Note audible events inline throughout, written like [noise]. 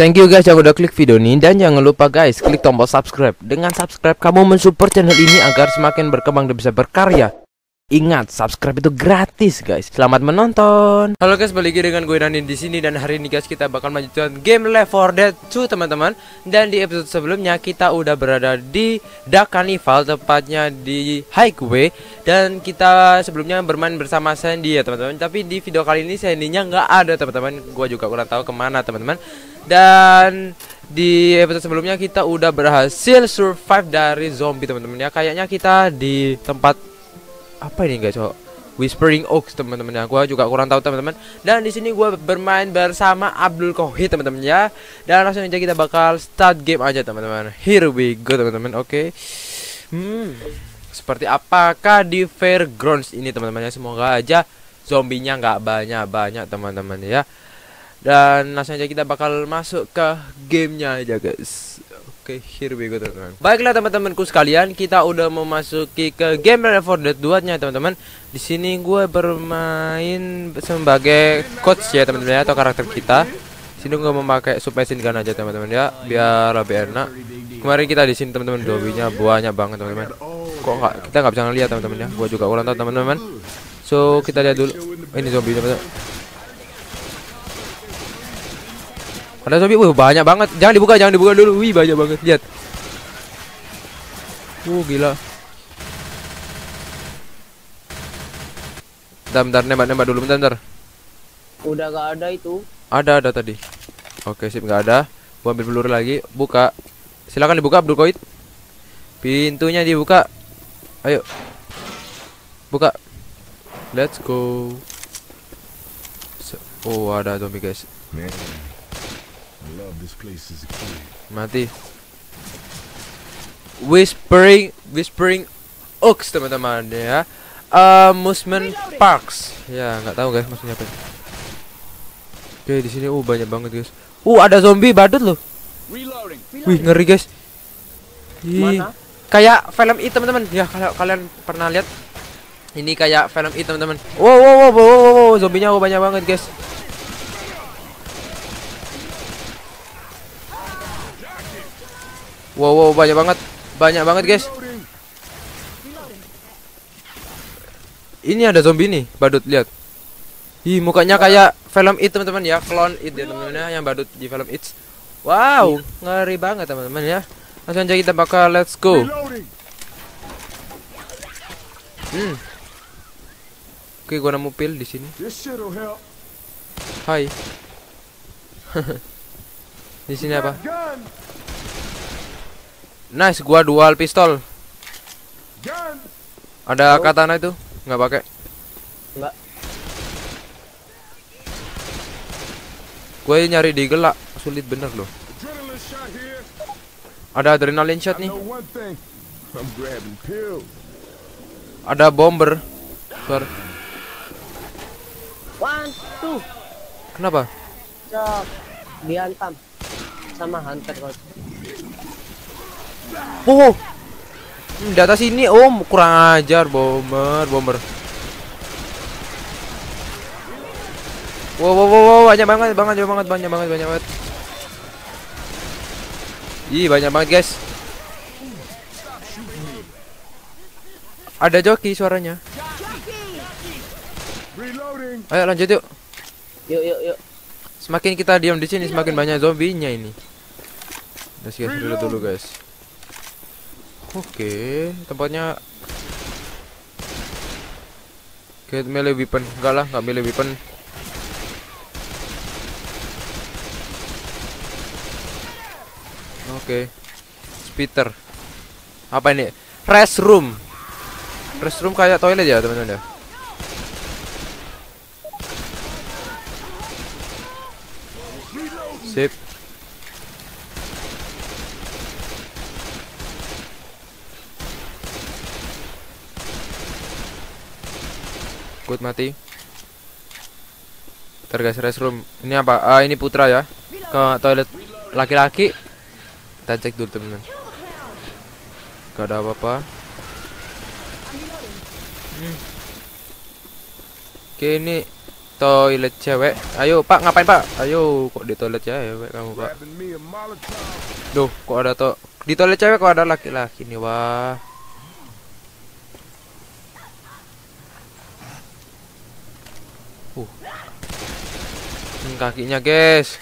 Thank you guys yang udah klik video ini dan jangan lupa guys klik tombol subscribe. Dengan subscribe kamu mensupport channel ini agar semakin berkembang dan bisa berkarya. Ingat, subscribe itu gratis guys. Selamat menonton. Halo guys, balik lagi dengan gue Nani di sini dan hari ini guys kita bakal melanjutkan game Left 4 Dead 2 teman-teman. Dan di episode sebelumnya kita udah berada di Dark Carnival tepatnya di Highway dan kita sebelumnya bermain bersama Sandy ya teman-teman. Tapi di video kali ini Sandy-nya nggak ada teman-teman. Gue juga kurang tahu ke mana teman-teman. Dan di episode sebelumnya kita udah berhasil survive dari zombie teman-teman. Ya. Kayaknya kita di tempat apa ini guys? Cok Whispering Oaks teman-teman. Ya Gua juga kurang tahu teman-teman. Dan di sini gue bermain bersama Abdul Kohit teman-teman ya. Dan langsung aja kita bakal start game aja teman-teman. Here we go teman-teman oke? Okay. Hmm Seperti apakah di Fairgrounds ini teman-teman ya? Semoga aja zombinya nggak banyak-banyak teman-teman ya Dan langsung aja kita bakal masuk ke gamenya aja guys Oke, okay, here we go teman-teman. Baiklah teman-temanku sekalian, kita udah memasuki ke game Left 4 Dead 2-nya teman-teman. Di sini gue bermain sebagai coach ya teman-teman ya atau karakter kita. Sini gue memakai suppressing gun aja teman-teman ya, biar lebih enak. Kemarin kita di sini teman-teman dobinya banyak banget teman-teman. Kok nggak kita nggak bisa ngeliat teman-teman ya. Gue juga kurang tahu teman-teman. So, kita lihat dulu. Ini zombie teman-teman. Ada zombie, wih banyak banget. Jangan dibuka, jangan dibuka dulu. Wih banyak banget. Lihat. Uh gila. Bentar, bentar, nembak, nembak dulu, bentar, bentar. Udah gak ada itu. Ada, ada tadi. Oke, sip, nggak ada. Gua ambil peluru lagi. Buka. Silakan dibuka, Abdul Koid. Pintunya dibuka. Ayo. Buka. Let's go. Oh, ada zombie, guys. Man, Mati. Whispering, Whispering Oaks teman-teman ya. Amusement Parks. Ya nggak tahu guys maksudnya apa. Oke di sini uh banyak banget guys. Uh ada zombie badut loh. Wih ngeri guys. Ih, Mana? kayak film itu teman-teman. Ya kalau kalian pernah lihat ini kayak film itu teman-teman. Wow wow wow wow wow, wow. zombinya oh, banyak banget guys. Wow, wow, banyak banget. Banyak banget, guys. Ini ada zombie nih, badut lihat. Ih, mukanya kayak film It, teman-teman ya. Clone It ya, teman-teman ya, yang badut di film It. Wow, ngeri banget, teman-teman ya. Langsung aja kita bakal let's go. Hmm. Oke, gua nemu pil di sini. Hai. [laughs] di sini apa? Nice, gua dual pistol. Ada Oh. katana itu? Nggak pakai. Enggak. Gue nyari di gelak, sulit bener loh. Ada adrenaline shot nih. Ada bomber. One, two. Kenapa? Cok. Dihantam. Sama hunter. Oh. Hmm, di atas ini om kurang ajar bomber, bomber. Wow, wow, wow, wow, banyak banget, banget, banget, banyak banget, banyak banget. Ih, banyak banget, guys. Ada joki suaranya. Ayo lanjut yuk. Yuk, yuk, yuk. Semakin kita diam di sini, semakin banyak zombinya ini. Let's guys, dulu dulu guys. Oke, tempatnya Get melee weapon, enggak lah, enggak melee weapon. Oke. Spitter. Apa ini? Restroom. Restroom kayak toilet ya, teman-teman ya. Sip. Good mati. Ntar guys restroom. Ini apa? Ah ini Putra ya. Ke toilet laki-laki. Kita cek dulu teman-teman. Gak ada apa-apa. Hmm. Oke ini toilet cewek. Ayo, Pak, ngapain, Pak? Ayo, kok di toilet cewek kamu, Pak? Duh, kok ada to di toilet cewek kok ada laki-laki nih, wah. Kakinya, guys.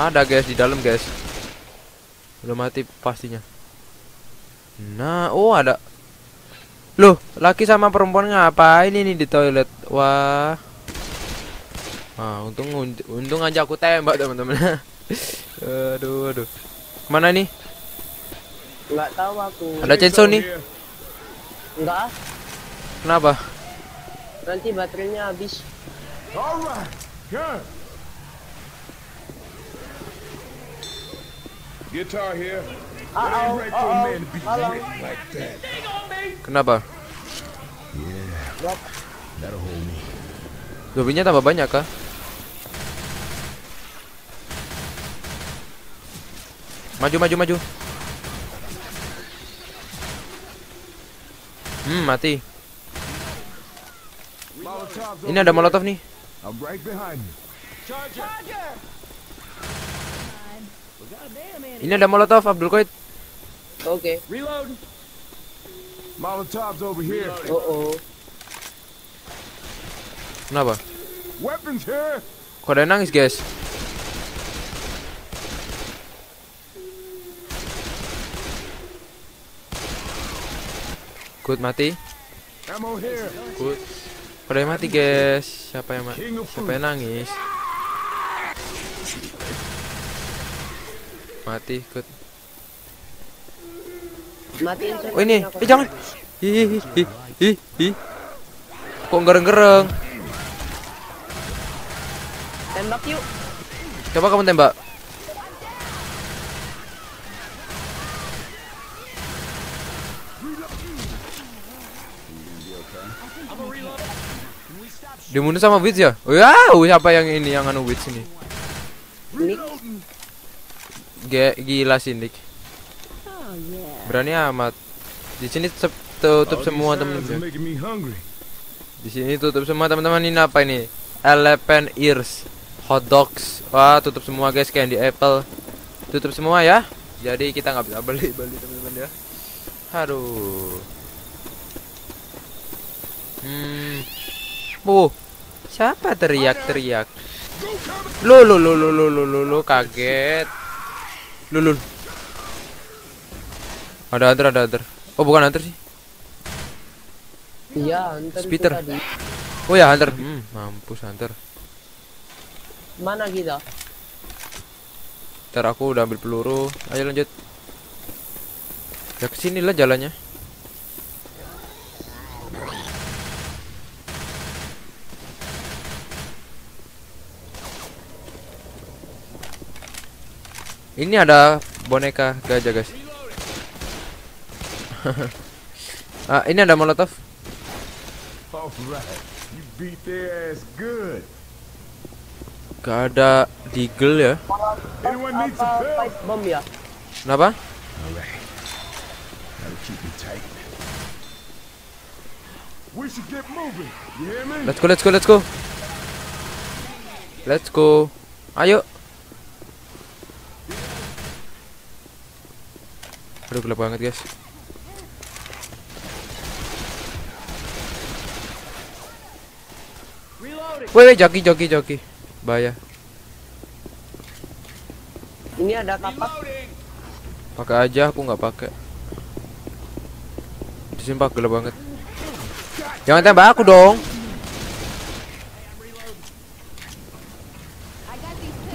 Ada guys di dalam guys. Belum mati pastinya. Nah, oh ada. Loh, laki sama perempuan ngapain ini di toilet? Wah. Ah, untung untung aja aku tembak teman-teman. [laughs] aduh, aduh. Mana nih? Nggak tahu aku. Ada chainsaw nih. Here. Nggak ah. Kenapa? Nanti baterainya habis. All right. Gun. Guitar here. Uh-oh, man to be hello. wrecked like that. Kenapa? Yeah, Drop. that'll hold me. Zombinya tambah banyak kah? Maju, maju, maju. Hmm, mati. Ini ada molotov nih. Ini ada molotov Abdul Qaid. Oke. Molotov's over here. Oh oh. Kenapa? Weapons here. Kok ada yang nangis, guys? Good mati. Good. Kok ada yang mati, guys? Siapa yang ma King of Siapa yang nangis? Mati, good. Oh ini, eh jangan. Ih, ih, ih, ih. Kok gereng-gereng? Tembak yuk. Coba kamu tembak. Dibunuh sama Witch ya? Wow, siapa yang ini yang anu Witch ini? Nick. Ge gila sih Nick. Berani amat. Di sini tutup semua teman-teman. Di sini tutup semua teman-teman ini apa ini? Eleven ears, hot dogs. Wah tutup semua guys kayak di Apple. Tutup semua ya. Jadi kita nggak bisa beli beli teman-teman ya. Aduh. Hmm. Bu. Siapa teriak-teriak? Lu lu lu lu lu lu lu lu kaget. Lu lu. Ada hunter ada hunter. Oh bukan hunter sih. Iya, Hunter tadi. Oh ya hunter. Hmm, mampus hunter. Mana kita? Ntar aku udah ambil peluru. Ayo lanjut. Ya ke sini lah jalannya. Ini ada boneka gajah guys. [laughs] ah, ini ada molotov. Gak ada deagle ya. Ya? Kenapa? Let's go, let's go, let's go. Let's go. Ayo. Aduh gelap banget guys. Woi, woi, joki, joki, joki. Bahaya. Ini ada kapak. Pakai aja, aku nggak pakai. Di sini pak gelap banget. Jangan tembak aku dong.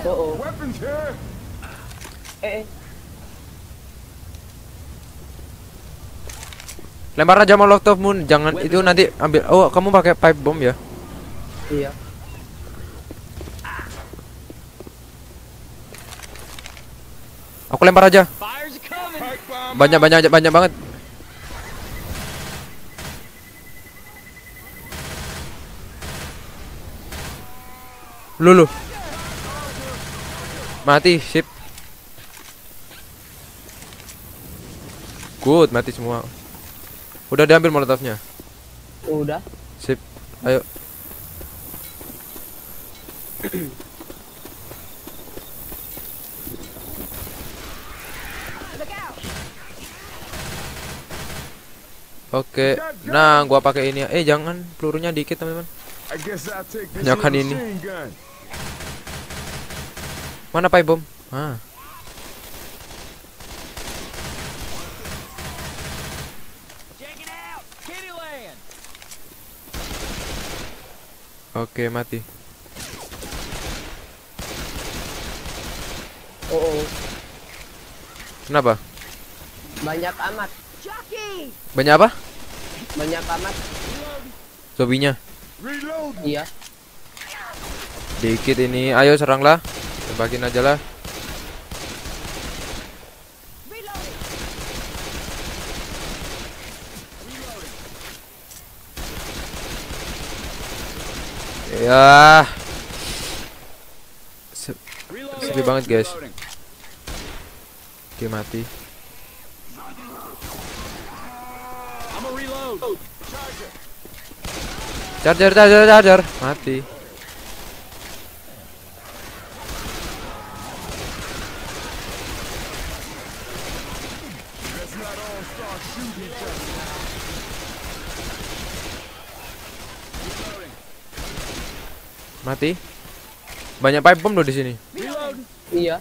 Oh oh. Eh, eh. Lempar aja molotov moon, jangan itu nanti ambil. Oh, kamu pakai pipe bomb ya? Iya. Aku lempar aja. Banyak banyak banyak banget. Lu lu. Mati, sip. Good, mati semua. Udah diambil molotovnya. Udah. Sip. Ayo. Oke. Nah, gua pakai ini. Eh, jangan pelurunya dikit, teman-teman. Banyakan here ini. Mana pipe bom? Ah. Oke, mati. Oh, oh. Kenapa? Banyak amat. Banyak apa? Banyak amat. Reload. Iya. Dikit ini. Ayo seranglah. Tebakin aja lah. Ya. Se- Sepi banget, guys. Oke, mati. Charger, charger, charger. Mati. Mati. Banyak pipe bomb loh di sini. Iya.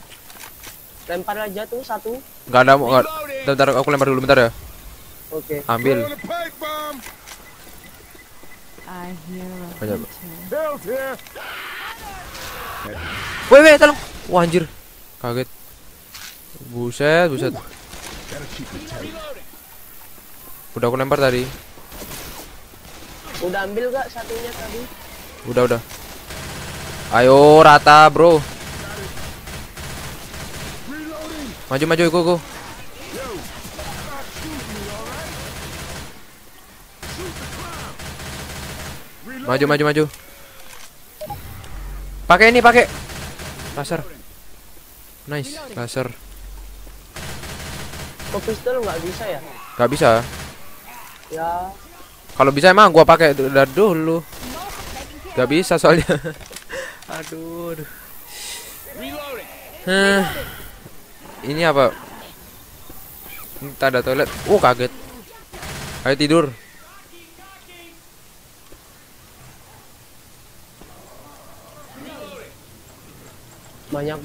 Lempar aja tuh satu. Enggak ada mau. nggak- Bentar, bentar, aku lempar dulu bentar ya. Oke. Ambil. Throwing a pipe bomb. I hear a Banyak. Woi, woi, tolong. Wah, anjir. Kaget. Buset, buset. Udah aku lempar tadi. Udah ambil gak satunya tadi? Udah, udah. Ayo rata, Bro. Maju, maju, go, go. Maju, maju, maju. Pakai ini, pakai. Laser. Nice, laser. Kok pistol nggak bisa ya? Gak bisa. Ya. Kalau bisa emang gua pakai dari dulu. Gak bisa soalnya. [laughs] aduh. aduh. Hah. Ini apa? Ini tanda toilet. Oh kaget. Ayo tidur. Banyak.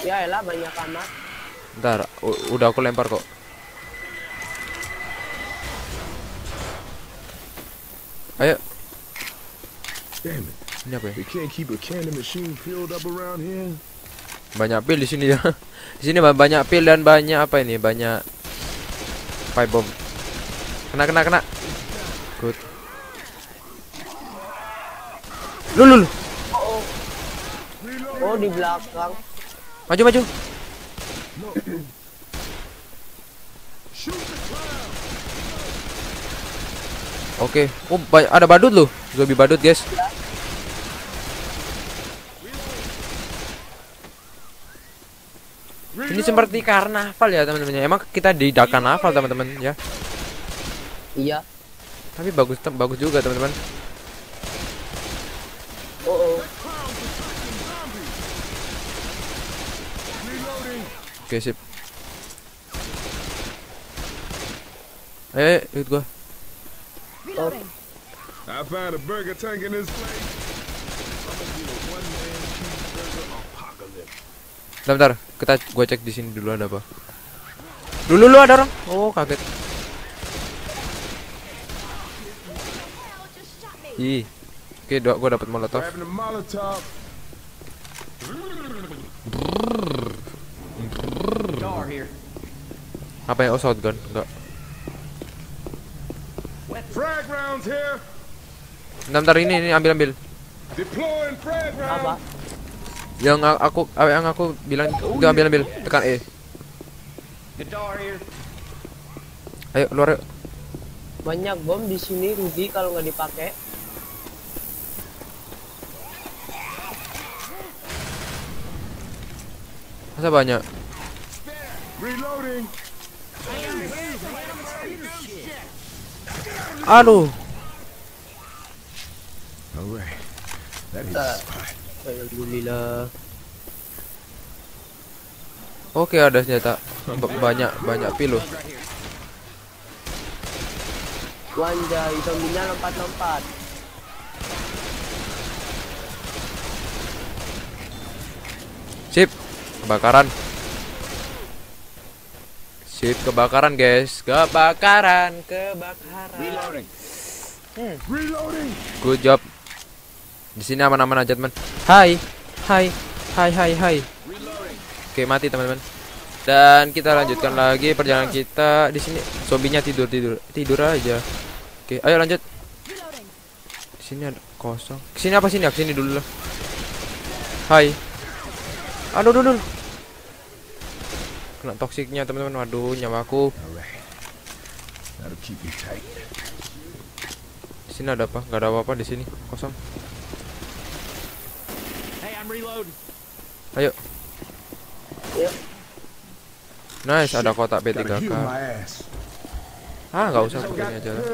Ya elah banyak amat. Ntar, udah aku lempar kok. Ayo, Damn it. ini apa ya? We can't keep a cannon machine filled up around here. Banyak pil di sini ya. [laughs] Di sini ba- banyak pil dan banyak apa ini? Banyak pipe bomb. Kena kena kena. Good. Lu lu. lu. Oh di belakang. Maju maju. Oke. Oh, ba- ada badut loh. Zombie badut, guys. Ini seperti karnaval ya, teman-teman. Emang kita di karnaval, teman-teman, ya. Iya. Tapi bagus bagus juga, teman-teman. Oh, oh. Oke, sip. Eh, ikut gua. Reloading. I found a burger tank in this place. I'm gonna do a one-man cheeseburger apocalypse. Bentar, bentar. Kita gua cek di sini dulu ada apa. Dulu lu ada orang. Oh, kaget. Ih. Oke, do- gua dapat molotov. Apa ya? Oh, shotgun. Enggak. Frag rounds here. Bentar, bentar ini ini ambil ambil. Deploying frag Apa? Yang aku yang aku bilang udah ambil ambil tekan E. Ayo keluar yuk. Banyak bom di sini rugi kalau nggak dipakai. Masa banyak? Reloading. Aduh. All right. That hit Uh. the spot. Alhamdulillah. Oke ada senjata. B- banyak banyak pilu. Wanjai, zombinya lompat-lompat. Sip. Kebakaran. Sip kebakaran guys. Kebakaran, kebakaran. Reloading. Hmm. Reloading. Good job. Di sini aman-aman aja teman. Hai, hai, hai, hai, hai. Oke mati teman-teman. Dan kita lanjutkan lagi perjalanan kita di sini. Zombinya tidur tidur tidur aja. Oke, ayo lanjut. Di sini ada kosong. Ke sini apa sini? Ke sini dulu lah. Hai. Aduh, aduh, aduh. Kena toksiknya teman-teman. Waduh, nyawaku. Sini ada apa? Gak ada apa-apa di sini. Kosong. Ayo. Nice, ada kotak Gotta P3K. heal my ass. Ah, nggak usah pakai ini aja lah.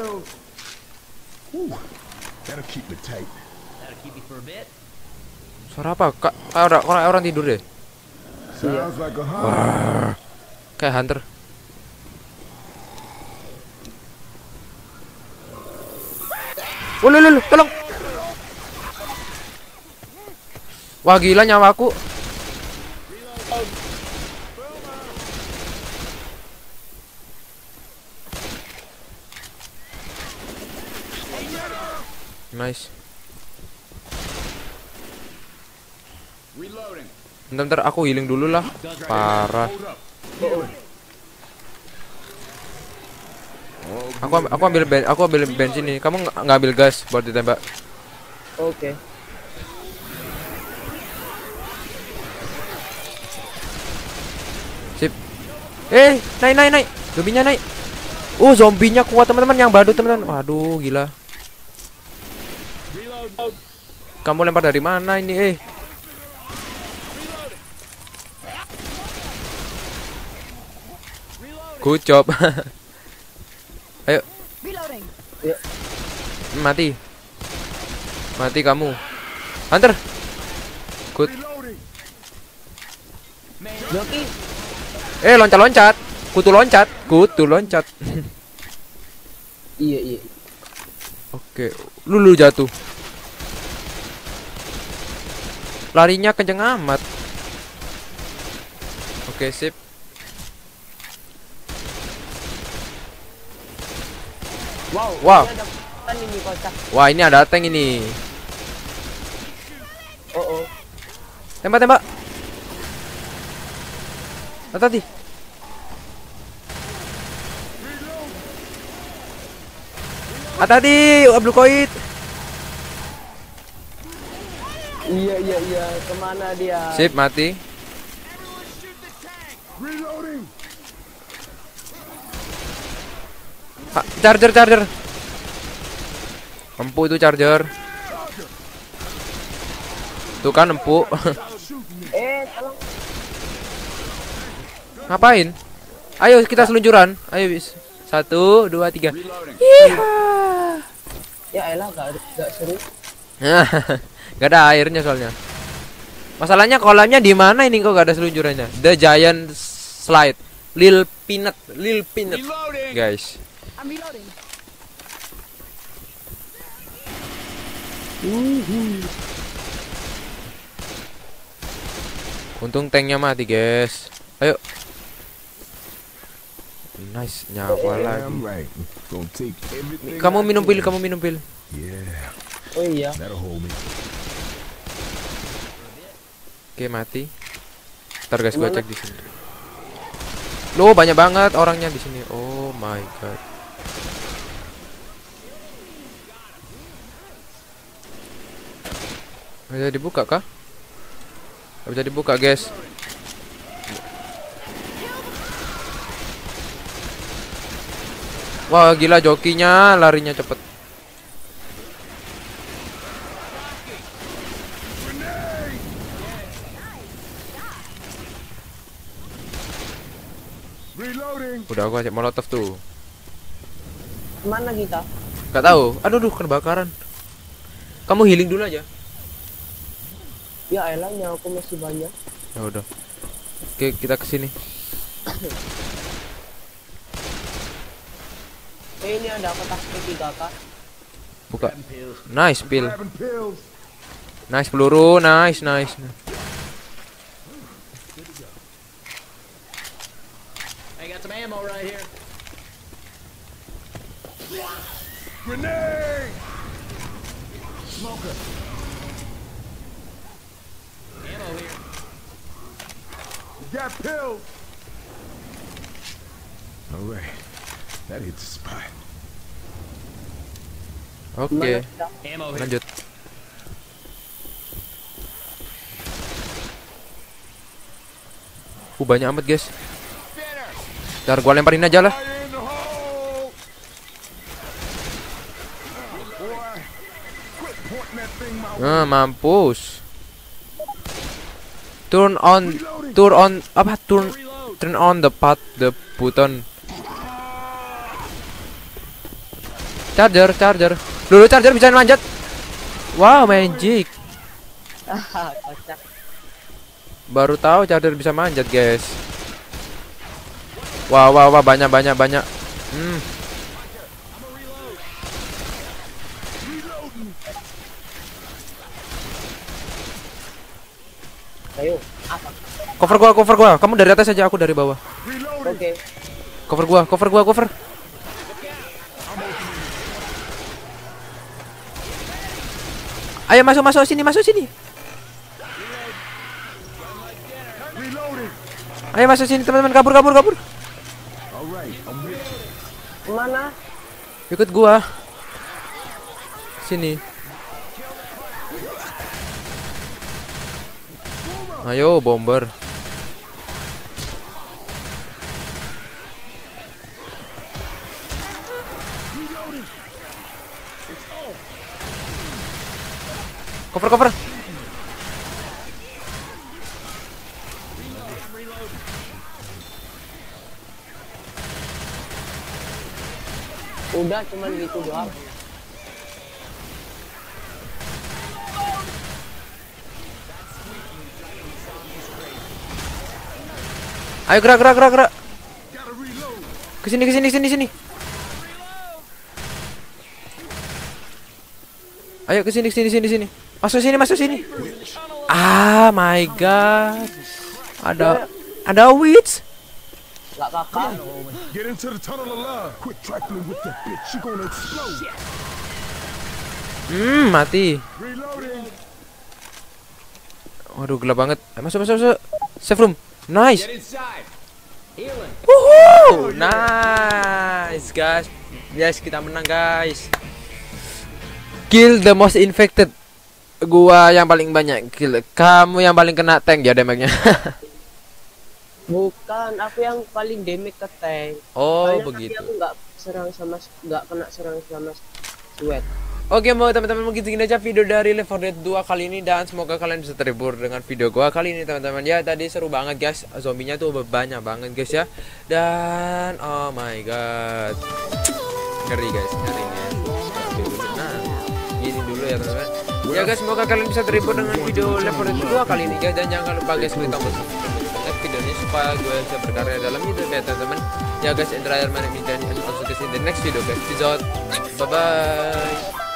Suara apa? Kak, orang orang tidur deh. Sounds like a hunter. Kayak hunter. Lu, lu, tolong. Wah, gila nyawaku. Nice. Bentar, bentar, aku healing dulu lah. Parah. Aku am- aku ambil ben, aku ambil bensin nih. Kamu nggak ambil gas buat ditembak. Oke. Sip. Eh, naik naik naik. Zombinya naik. Oh, zombinya kuat teman-teman yang badut teman-teman. Waduh, gila. Kamu lempar dari mana ini, eh? Job. [laughs] Ayo, Reloading. mati. Mati kamu. Hunter. Good. Eh, loncat-loncat. Kutu loncat. Kutu loncat. iya iya. Oke, lulu jatuh. Larinya kenceng amat. Oke, sip. Wow. Wow. Ini ada. Wah, ini ada tank ini. Oh oh. Tembak, tembak. Hati-hati. Hati-hati, Abdul Koid. Iya iya iya. Ke mana dia? Sip, mati. Reloading. Ha, charger, charger. Empuk itu charger. Tuh kan empuk. [laughs] Eh. Ngapain? Ayo kita seluncuran. Ayo bis. Satu, dua, tiga. Iya. Ya elah gak, gak seru. [laughs] gak ada airnya soalnya. Masalahnya kolamnya di mana ini kok gak ada seluncurannya? The Giant Slide. Lil Peanut, Lil Peanut. Guys. I'm reloading. Untung tanknya mati, guys. Ayo. Nice, nyawa lagi. Kamu minum pil, kamu minum pil. Yeah, Oh iya. Oke, mati. Ntar guys, gua cek di sini. Loh, banyak banget orangnya di sini. Oh my god. Bisa dibuka kah? Bisa dibuka guys Wah gila jokinya larinya cepet. Udah aku kasih molotov tuh Mana kita? Gak tahu. Aduh duh kebakaran Kamu healing dulu aja Ya elah aku masih banyak. Ya udah Oke kita ke sini Eh ini ada kotak P3 kak. Buka Nice pil. Nice peluru Nice nice Grenade. Smoker. Ammo here. You got pills. All right. That hits the spot. Oke kita? lanjut Uh banyak amat guys Ntar gua lemparin aja lah way. Nah, mampus. Turn on, turn on, apa? Turn, turn on the path, the button. Charger, charger. Dulu charger bisa manjat. Wow, magic. Baru tahu charger bisa manjat, guys. Wah, wah, wah, banyak, banyak, banyak. Hmm. Ayo? Cover gua, cover gua. Kamu dari atas aja, aku dari bawah. Oke. Cover gua, cover gua, cover. Ayo masuk masuk sini masuk sini. Ayo masuk sini teman-teman kabur kabur kabur. Mana? Ikut gua. Sini. Ayo bomber. Cover cover. Udah cuman gitu doang. Ayo gerak gerak gerak gerak. Reload. Ke sini ke sini sini Ayo ke sini sini sini sini. Masuk sini masuk sini. Ah my god. Ada ada witch. Gak kakak. Get into the tunnel of love. Quit trifling with that bitch. She gonna explode. Hmm mati. Waduh gelap banget. Eh, Masuk masuk masuk. Safe room. Nice. Woohoo! Nice guys. Yes kita menang guys. Kill the most infected. Gua yang paling banyak kill. Kamu yang paling kena tank ya damage-nya. [laughs] Bukan, aku yang paling damage ke tank. oh Soalnya begitu. Aku nggak serang sama nggak kena serang sama sweat. Oke mau teman-teman mungkin segini aja video dari Left 4 Dead 2 kali ini dan semoga kalian bisa terhibur dengan video gua kali ini teman-teman ya tadi seru banget guys zombinya tuh banyak banget guys ya dan oh my god ngeri guys ngeri ya guys semoga kalian bisa terhibur dengan video Left 4 Dead 2 kali ini guys dan jangan lupa guys klik tombol subscribe like videonya supaya gue bisa berkarya dalam YouTube ya teman-teman. Ya guys and terakhir dan also see you in the next video guys. Bye bye